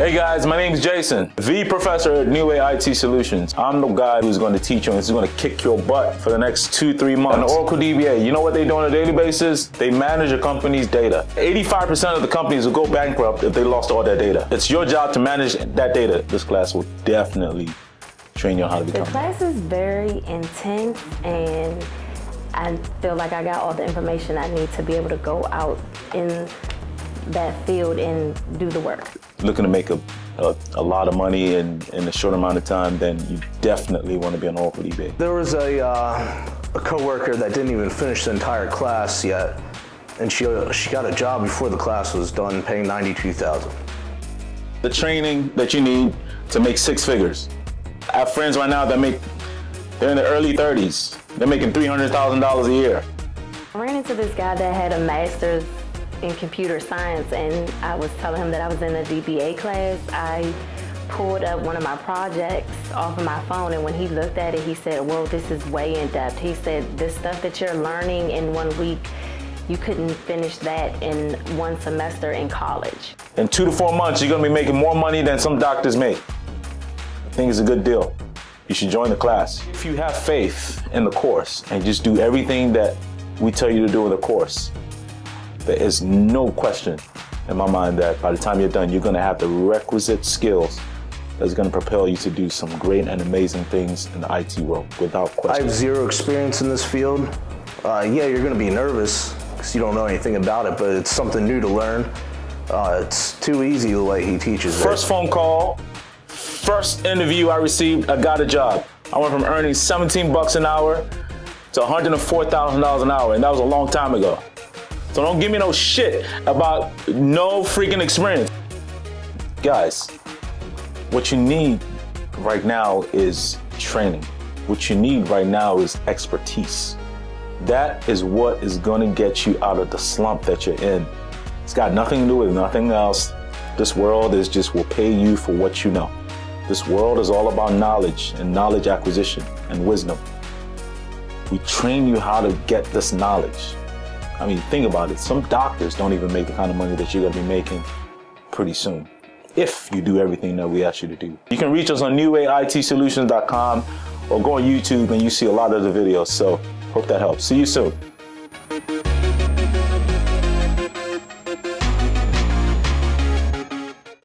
Hey guys, my name is Jason, the professor at Neway IT Solutions. I'm the guy who's going to teach you and is going to kick your butt for the next two, three months. And Oracle DBA, you know what they do on a daily basis? They manage a company's data. 85% of the companies will go bankrupt if they lost all their data. It's your job to manage that data. This class will definitely train you on how to become. The class is very intense and I feel like I got all the information I need to be able to go out in that field and do the work. Looking to make a, a, a lot of money in, in a short amount of time, then you definitely want to be on Oracle DBA. There was a, uh, a coworker that didn't even finish the entire class yet, and she, she got a job before the class was done, paying 92000 The training that you need to make six figures. I have friends right now that make, they're in the early 30s. They're making $300,000 a year. I ran into this guy that had a master's in computer science and I was telling him that I was in a DBA class. I pulled up one of my projects off of my phone and when he looked at it, he said, well, this is way in depth. He said, this stuff that you're learning in one week, you couldn't finish that in one semester in college. In two to four months, you're gonna be making more money than some doctors make. I think it's a good deal. You should join the class. If you have faith in the course and just do everything that we tell you to do in the course, there is no question in my mind that by the time you're done, you're gonna have the requisite skills that's gonna propel you to do some great and amazing things in the IT world without question. I have zero experience in this field. Uh, yeah, you're gonna be nervous because you don't know anything about it, but it's something new to learn. Uh, it's too easy the way he teaches First it. phone call, first interview I received, I got a job. I went from earning 17 bucks an hour to $104,000 an hour, and that was a long time ago. So don't give me no shit about no freaking experience. Guys, what you need right now is training. What you need right now is expertise. That is what is gonna get you out of the slump that you're in. It's got nothing to do with nothing else. This world is just will pay you for what you know. This world is all about knowledge and knowledge acquisition and wisdom. We train you how to get this knowledge. I mean, think about it. Some doctors don't even make the kind of money that you're going to be making pretty soon if you do everything that we ask you to do. You can reach us on newwayitsolutions.com or go on YouTube and you see a lot of the videos. So hope that helps. See you soon.